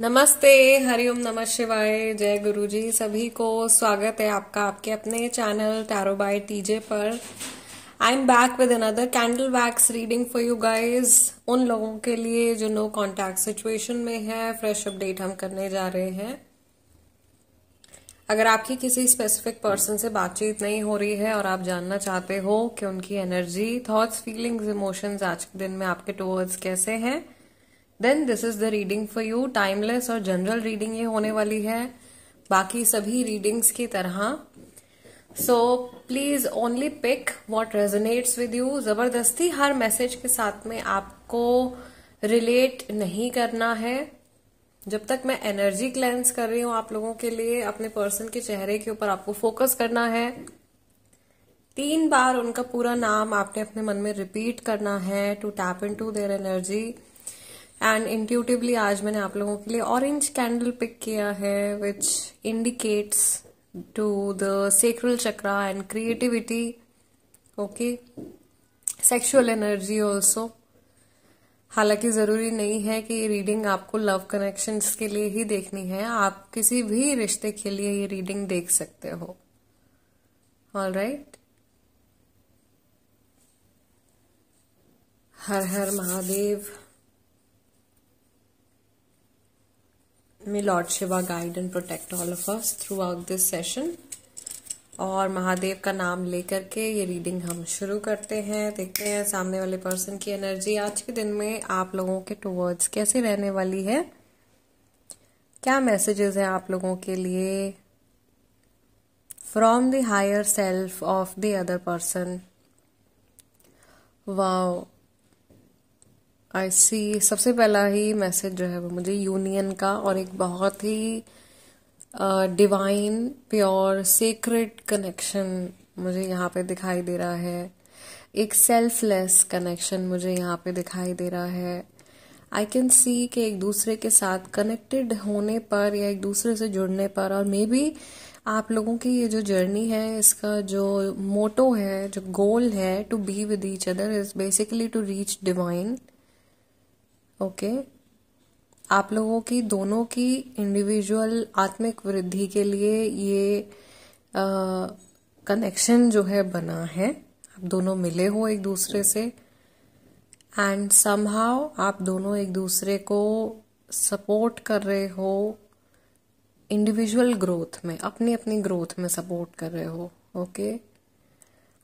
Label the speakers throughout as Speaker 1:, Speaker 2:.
Speaker 1: नमस्ते हरिओम नमः शिवाय, जय गुरुजी, सभी को स्वागत है आपका, आपके अपने चैनल टैरो बाय टीजे पर। I am back with another candle wax reading for you guys उन लोगों के लिए जो नो कांटेक्ट सिचुएशन में है फ्रेश अपडेट हम करने जा रहे हैं। अगर आपकी किसी स्पेसिफिक पर्सन से बातचीत नहीं हो रही है और आप जानना चाहते हो कि उनकी एनर्जी थॉट्स फीलिंग्स इमोशंस आज के दिन में आपके टूवर्ड्स कैसे हैं then this is the reading for you timeless और जनरल रीडिंग ये होने वाली है। बाकी सभी रीडिंग्स की तरह। So please only pick what resonates with you ज़बरदस्ती हर मैसेज के साथ में आपको रिलेट नहीं करना है। जब तक मैं एनर्जी क्लेंस कर रही हूँ आप लोगों के लिए, अपने पर्सन के चेहरे के ऊपर आपको फोकस करना है। तीन बार उनका पूरा नाम आपने अपने मन में रिपीट करना है to tap into their energy and intuitively आज मैंने आप लोगों के लिए ऑरेंज कैंडल पिक किया है which indicates to the sacral chakra and creativity okay sexual energy also हालाँकि ज़रूरी नहीं है कि ये रीडिंग आपको लव कनेक्शंस के लिए ही देखनी है। आप किसी भी रिश्ते के लिए ये रीडिंग देख सकते हो। All right right? Her her Mahadev. May Lord Shiva guide and protect all of us throughout this session. और महादेव का नाम लेकर के ये रीडिंग हम शुरू करते हैं, देखते हैं सामने वाले पर्सन की एनर्जी आज के दिन में आप लोगों के टूवर्ड्स कैसे रहने वाली है? क्या मैसेजेस हैं आप लोगों के लिए? From the higher self of the other person wow I see सबसे पहला ही मैसेज जो है वो मुझे यूनियन का और एक बहुत ही डिवाइन प्योर सीक्रेट कनेक्शन मुझे यहाँ पे दिखाई दे रहा है। एक सेल्फलेस कनेक्शन मुझे यहाँ पे दिखाई दे रहा है। आई कैन सी कि एक दूसरे के साथ कनेक्टेड होने पर या एक दूसरे से जुड़ने पर और मे बी आप लोगों की ये जो जर्नी है, इसका जो मोटो है, जो गोल है to be with each other is basically to reach divine okay? आप लोगों की, दोनों की इंडिविजुअल आत्मिक वृद्धि के लिए ये कनेक्शन जो है बना है। आप दोनों मिले हो एक दूसरे से। एंड समहाउ आप दोनों एक दूसरे को सपोर्ट कर रहे हो इंडिविजुअल ग्रोथ में अपनी अपनी ग्रोथ में सपोर्ट कर रहे हो, ओके?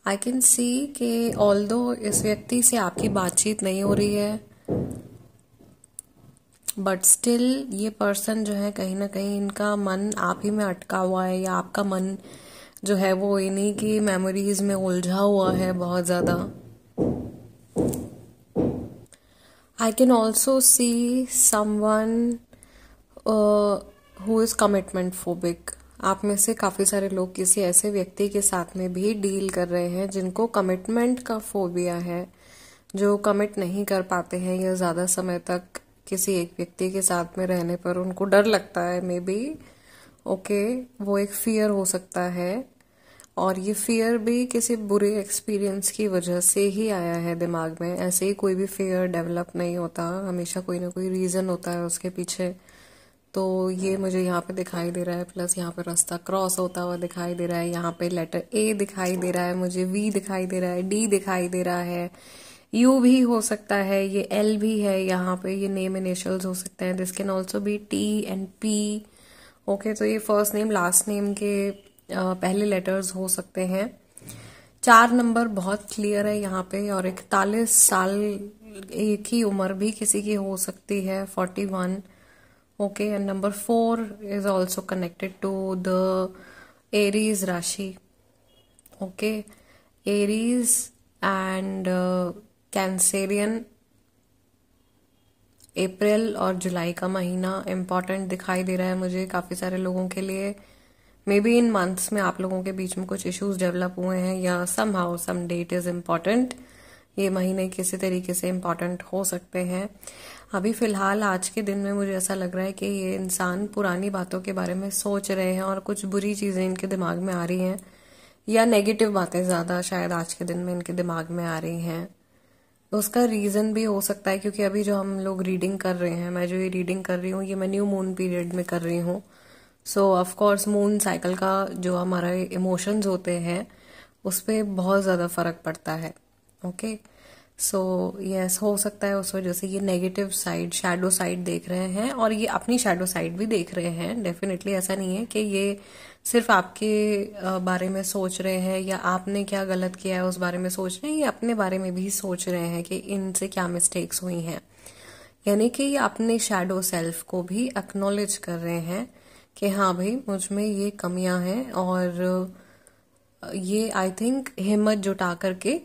Speaker 1: आई कैन सी कि ऑल इस व्यक्ति से आपकी बातचीत नहीं हो रही है बट स्टिल ये पर्सन जो है, कहीं ना कहीं इनका मन आप ही में अटका हुआ है या आपका मन जो है वो इन्हीं की मेमोरीज में उलझा हुआ है बहुत ज़्यादा। I can also see someone who is commitment phobic आप में से काफ़ी सारे लोग किसी ऐसे व्यक्ति के साथ में भी डील कर रहे हैं जिनको कमिटमेंट का फोबिया है, जो कमिट नहीं कर पाते हैं या ज़्यादा समय तक किसी एक व्यक्ति के साथ में रहने पर उनको डर लगता है मे बी ओके वो एक फियर हो सकता है। और ये फियर भी किसी बुरे एक्सपीरियंस की वजह से ही आया है दिमाग में। ऐसे ही कोई भी फियर डेवलप नहीं होता, हमेशा कोई ना कोई रीजन होता है उसके पीछे। तो ये मुझे यहाँ पे दिखाई दे रहा है प्लस यहाँ पे रास्ता क्रॉस होता हुआ दिखाई दे रहा है। यहाँ पे लेटर ए दिखाई दे रहा है, मुझे वी दिखाई दे रहा है डी दिखाई दे रहा है। यू भी हो सकता है, ये एल भी है यहाँ पे, ये नेम इनिशियल्स हो सकते हैं। This can also be T and P okay तो ये फ़र्स्ट नेम लास्ट नेम के पहले लेटर्स हो सकते हैं। चार नंबर बहुत क्लियर है यहाँ पे, और इकतालीस साल एक ही उम्र भी किसी की हो सकती है forty one okay and number four is also connected to the Aries राशि okay Aries and Cancerian April और जुलाई का महीना इंपॉर्टेंट दिखाई दे रहा है मुझे काफ़ी सारे लोगों के लिए। मे बी इन मंथ्स में आप लोगों के बीच में कुछ इश्यूज़ डेवलप हुए हैं या somehow some date is important ये महीने किसी तरीके से इंपॉर्टेंट हो सकते हैं। अभी फ़िलहाल आज के दिन में मुझे ऐसा लग रहा है कि ये इंसान पुरानी बातों के बारे में सोच रहे हैं और कुछ बुरी चीज़ें इनके दिमाग में आ रही हैं। या नेगेटिव बातें ज़्यादा शायद आज के दिन में इनके दिमाग में आ रही हैं। उसका रीजन भी हो सकता है, क्योंकि अभी जो हम लोग रीडिंग कर रहे हैं, मैं जो ये रीडिंग कर रही हूँ, ये मैं न्यू मून पीरियड में कर रही हूँ। So of course moon cycle का जो हमारा इमोशंस होते हैं, उस पर बहुत ज़्यादा फ़र्क पड़ता है ओके सो यस हो सकता है उस वजह से ये नेगेटिव साइड शेडो साइड देख रहे हैं, और ये अपनी शेडो साइड भी देख रहे हैं डेफिनेटली ऐसा नहीं है कि ये सिर्फ़ आपके बारे में सोच रहे हैं या आपने क्या गलत किया है उस बारे में सोच रहे हैं ये अपने बारे में भी सोच रहे हैं कि इनसे क्या मिस्टेक्स हुई हैं? यानी कि अपने शेडो सेल्फ को भी एक्नोलेज कर रहे हैं कि हाँ भाई, मुझमें ये कमियाँ हैं और ये आई थिंक हिम्मत जुटा करके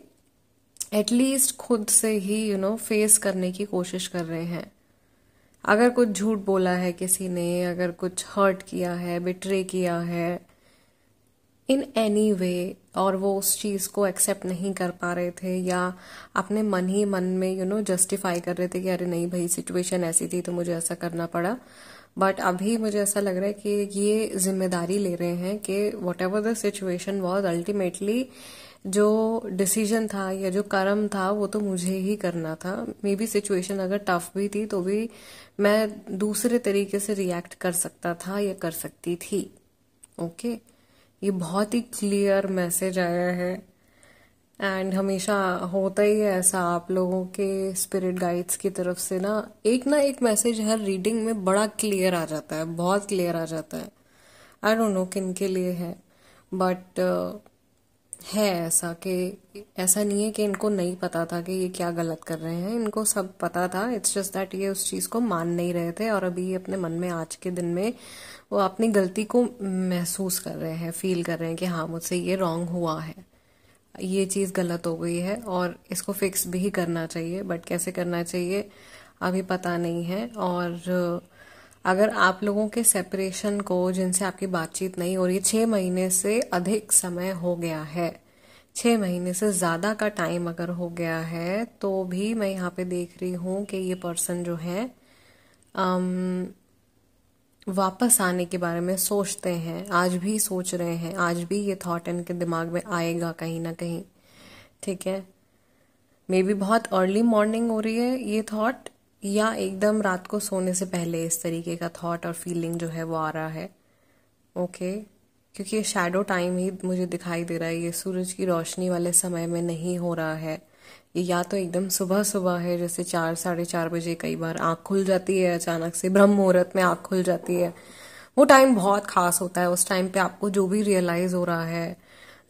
Speaker 1: एटलीस्ट खुद से ही यू नो फेस करने की कोशिश कर रहे हैं। अगर कुछ झूठ बोला है किसी ने, अगर कुछ हर्ट किया है बिट्रे किया है इन एनी वे और वो उस चीज़ को एक्सेप्ट नहीं कर पा रहे थे, या अपने मन ही मन में यू नो जस्टिफाई कर रहे थे कि अरे नहीं भाई सिचुएशन ऐसी थी तो मुझे ऐसा करना पड़ा। बट अभी मुझे ऐसा लग रहा है कि ये ज़िम्मेदारी ले रहे हैं कि whatever the situation was ultimately जो डिसीज़न था या जो कर्म था, वो तो मुझे ही करना था। मे बी सिचुएशन अगर टफ भी थी तो भी मैं दूसरे तरीके से रिएक्ट कर सकता था या कर सकती थी। Okay okay? ये बहुत ही क्लियर मैसेज आया है। एंड हमेशा होता ही है ऐसा आप लोगों के स्पिरिट गाइड्स की तरफ़ से ना। एक ना एक मैसेज हर रीडिंग में बड़ा क्लियर आ जाता है, बहुत क्लियर आ जाता है। आई डोंट नो किन के लिए है बट है ऐसा कि ऐसा नहीं है कि इनको नहीं पता था कि ये क्या गलत कर रहे हैं। इनको सब पता था। इट्स जस्ट दैट ये उस चीज़ को मान नहीं रहे थे और अभी ये अपने मन में आज के दिन में वो अपनी गलती को महसूस कर रहे हैं फील कर रहे हैं कि हाँ मुझसे ये रॉन्ग हुआ है। ये चीज़ गलत हो गई है और इसको फिक्स भी करना चाहिए बट कैसे करना चाहिए, अभी पता नहीं है। और अगर आप लोगों के सेपरेशन को जिनसे आपकी बातचीत नहीं हो रही छह महीने से अधिक समय हो गया है। छह महीने से ज़्यादा का टाइम अगर हो गया है तो भी मैं यहाँ पे देख रही हूँ कि ये पर्सन जो है आम, वापस आने के बारे में सोचते हैं। आज भी सोच रहे हैं। आज भी ये थॉट इनके दिमाग में आएगा कहीं ना कहीं। ठीक है? मे बी बहुत अर्ली मॉर्निंग हो रही है ये थॉट या एकदम रात को सोने से पहले इस तरीके का थॉट और फीलिंग जो है वो आ रहा है। ओके क्योंकि ये शेडो टाइम ही मुझे दिखाई दे रहा है, ये सूरज की रोशनी वाले समय में नहीं हो रहा है। ये या तो एकदम सुबह सुबह है, जैसे चार, साढ़े चार बजे कई बार आँख खुल जाती है, अचानक से ब्रह्म मुहूर्त में आँख खुल जाती है। वो टाइम बहुत खास होता है, उस टाइम पे आपको जो भी रियलाइज़ हो रहा है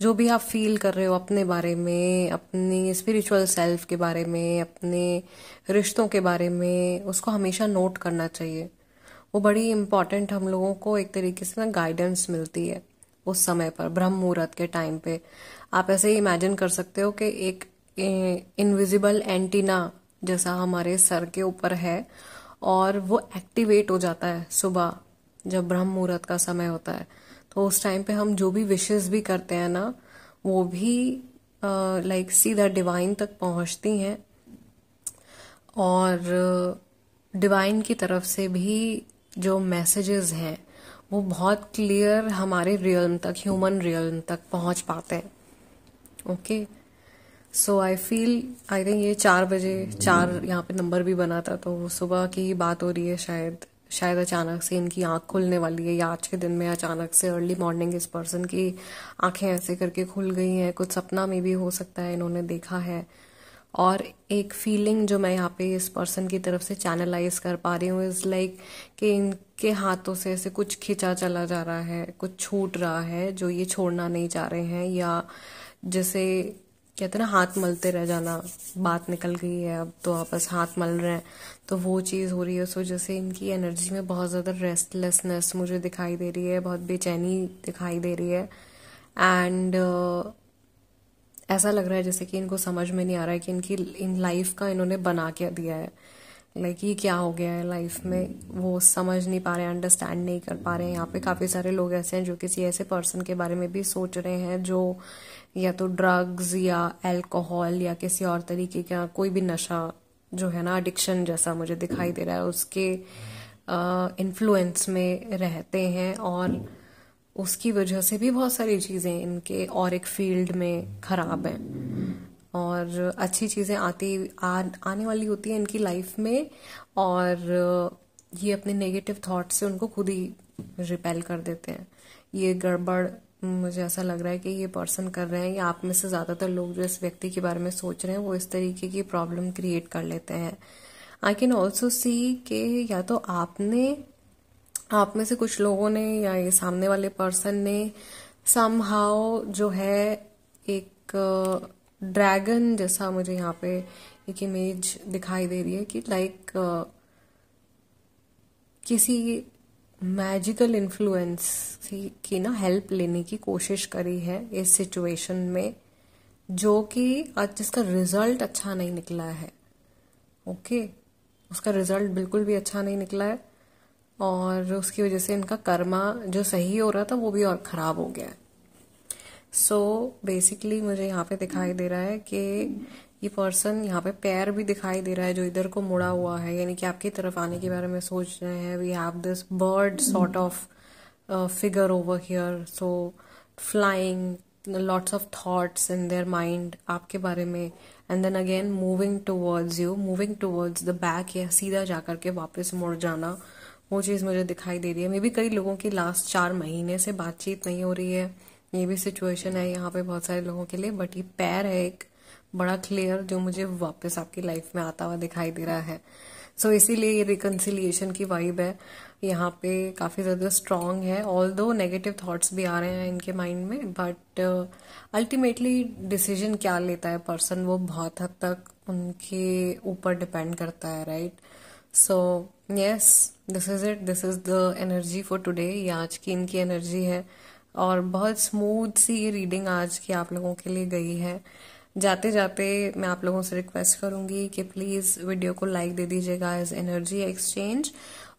Speaker 1: जो भी आप फील कर रहे हो अपने बारे में, अपनी स्पिरिचुअल सेल्फ के बारे में, अपने रिश्तों के बारे में, उसको हमेशा नोट करना चाहिए। वो बड़ी इंपॉर्टेंट हम लोगों को एक तरीके से ना गाइडेंस मिलती है उस समय पर, ब्रह्म मुहूर्त के टाइम पे। आप ऐसे ही इमेजिन कर सकते हो कि एक इनविजिबल एंटीना जैसा हमारे सर के ऊपर है और वो एक्टिवेट हो जाता है सुबह जब ब्रह्म मुहूर्त का समय होता है। तो उस टाइम पे हम जो भी विशेष भी करते हैं ना वो भी लाइक सीधा डिवाइन तक पहुँचती हैं। और डिवाइन की तरफ़ से भी जो मैसेजेस हैं वो बहुत क्लियर हमारे रियल्म तक ह्यूमन रियल्म तक पहुँच पाते हैं। Okay so I feel I think ये चार बजे चार यहाँ पे नंबर भी बना था तो सुबह की ही बात हो रही है शायद। शायद अचानक से इनकी आँख खुलने वाली है या आज के दिन में अचानक से अर्ली मॉर्निंग इस पर्सन की आँखें ऐसे करके खुल गई हैं। कुछ सपना में भी हो सकता है इन्होंने देखा है। और एक फीलिंग जो मैं यहाँ पे इस पर्सन की तरफ़ से चैनलाइज कर पा रही हूँ इज़ लाइक कि इनके हाथों से ऐसे कुछ खिंचा चला जा रहा है, कुछ छूट रहा है जो ये छोड़ना नहीं चाह रहे हैं या जैसे कहते हैं ना हाथ मलते रह जाना बात निकल गई है अब तो आपस हाथ मल रहे हैं। तो वो चीज़ हो रही है उस वजह से इनकी एनर्जी में बहुत ज़्यादा रेस्टलेसनेस मुझे दिखाई दे रही है बहुत बेचैनी दिखाई दे रही है। एंड uh, ऐसा लग रहा है जैसे कि इनको समझ में नहीं आ रहा है कि इनकी इन लाइफ का इन्होंने बना क्या दिया है। लाइक like, ये क्या हो गया है लाइफ में? वो समझ नहीं पा रहे हैं अंडरस्टैंड नहीं कर पा रहे हैं। यहाँ पे काफ़ी सारे लोग ऐसे हैं जो किसी ऐसे पर्सन के बारे में भी सोच रहे हैं जो या तो ड्रग्स या अल्कोहल या किसी और तरीके का कोई भी नशा जो है ना एडिक्शन जैसा मुझे दिखाई दे रहा है उसके इन्फ्लुएंस में रहते हैं और उसकी वजह से भी बहुत सारी चीज़ें इनके और एक फ़ील्ड में खराब हैं। और अच्छी चीज़ें आती आ, आने वाली होती है इनकी लाइफ में और ये अपने नेगेटिव थॉट से उनको खुद ही रिपेल कर देते हैं। ये गड़बड़ मुझे ऐसा लग रहा है कि ये पर्सन कर रहे हैं या आप में से ज़्यादातर लोग जो इस व्यक्ति के बारे में सोच रहे हैं वो इस तरीके की प्रॉब्लम क्रिएट कर लेते हैं। आई कैन ऑल्सो सी के या तो आपने आप में से कुछ लोगों ने या ये सामने वाले पर्सन ने समहाउ जो है एक ड्रैगन जैसा मुझे यहाँ पे एक इमेज दिखाई दे रही है कि लाइक किसी मैजिकल इन्फ्लुएंस की ना हेल्प लेने की कोशिश करी है इस सिचुएशन में, जो कि आज जिसका रिज़ल्ट अच्छा नहीं निकला है ओके okay? उसका रिज़ल्ट बिल्कुल भी अच्छा नहीं निकला है और उसकी वजह से इनका कर्मा जो सही हो रहा था वो भी और खराब हो गया है सो so, बेसिकली मुझे यहाँ पे दिखाई दे रहा है कि ये पर्सन यहाँ पे पैर भी दिखाई दे रहा है जो इधर को मुड़ा हुआ है। यानी कि आपकी तरफ़ आने के बारे में सोच रहे हैं। We have this bird sort of figure over here so flying lots of thoughts in their mind आपके बारे में। And then again moving towards you moving towards the back या सीधा जाकर के वापस मुड़ जाना। वो चीज़ मुझे दिखाई दे रही है। मे बी कई लोगों की लास्ट चार महीने से बातचीत नहीं हो रही है। ये भी सिचुएशन है यहाँ पे बहुत सारे लोगों के लिए बट ये पैर है एक बड़ा क्लियर जो मुझे वापस आपकी लाइफ में आता हुआ दिखाई दे रहा है। सो so, इसीलिए ये रिकन्सिलिएशन की वाइब है। यहाँ पे काफ़ी ज़्यादा स्ट्रांग है ऑल दो नेगेटिव थॉट्स भी आ रहे हैं इनके माइंड में बट अल्टीमेटली डिसीज़न क्या लेता है पर्सन वो बहुत हद तक उनके ऊपर डिपेंड करता है right so yes this is it this is the energy for today ये आज की इनकी एनर्जी है। और बहुत स्मूथ सी ये रीडिंग आज की आप लोगों के लिए गई है। जाते जाते मैं आप लोगों से रिक्वेस्ट करूँगी कि प्लीज़ वीडियो को लाइक दे दीजिएगा एज एनर्जी एक्सचेंज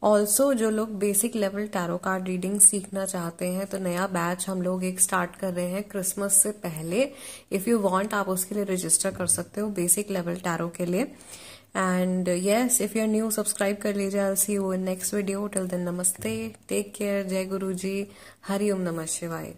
Speaker 1: ऑल्सो जो लोग basic level tarot card reading सीखना चाहते हैं तो नया बैच हम लोग एक स्टार्ट कर रहे हैं क्रिसमस से पहले। इफ़ यू वांट आप उसके लिए रजिस्टर कर सकते हो बेसिक लेवल टैरो के लिए। And yes if you are new subscribe कर लीजिए. I see you in next video till then नमस्ते. टेक केयर जय गुरु जी हरिओम नमः शिवाय